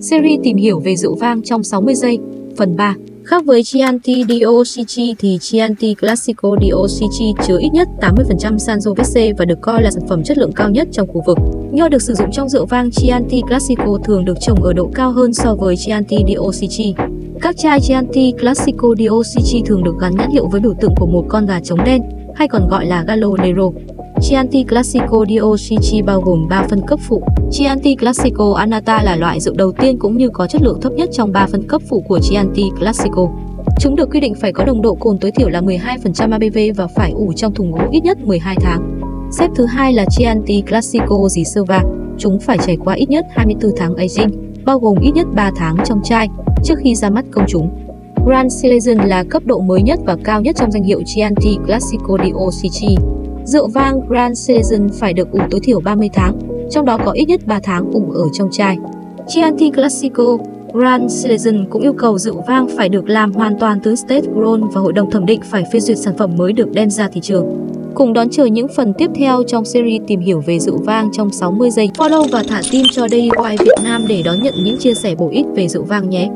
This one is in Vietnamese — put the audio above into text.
Series tìm hiểu về rượu vang trong 60 giây, phần 3. Khác với Chianti DOCG thì Chianti Classico DOCG chứa ít nhất 80% Sangiovese và được coi là sản phẩm chất lượng cao nhất trong khu vực. Nho được sử dụng trong rượu vang Chianti Classico thường được trồng ở độ cao hơn so với Chianti DOCG. Các chai Chianti Classico DOCG thường được gắn nhãn hiệu với biểu tượng của một con gà trống đen, hay còn gọi là Gallo Nero. Chianti Classico DOCG bao gồm 3 phân cấp phụ. Chianti Classico Anata là loại rượu đầu tiên cũng như có chất lượng thấp nhất trong 3 phân cấp phụ của Chianti Classico. Chúng được quy định phải có nồng độ cồn tối thiểu là 12% ABV và phải ủ trong thùng gỗ ít nhất 12 tháng. Xếp thứ hai là Chianti Classico Reserva. Chúng phải trải qua ít nhất 24 tháng aging, bao gồm ít nhất 3 tháng trong chai trước khi ra mắt công chúng. Grand Selection là cấp độ mới nhất và cao nhất trong danh hiệu Chianti Classico di DOCG. Rượu vang Grand Selection phải được ủ tối thiểu 30 tháng, trong đó có ít nhất 3 tháng ủ ở trong chai. Chianti Classico Grand Selection cũng yêu cầu rượu vang phải được làm hoàn toàn từ State Grown và hội đồng thẩm định phải phê duyệt sản phẩm mới được đem ra thị trường. Cùng đón chờ những phần tiếp theo trong series tìm hiểu về rượu vang trong 60 giây. Follow và thả tim cho DIY Việt Nam để đón nhận những chia sẻ bổ ích về rượu vang nhé.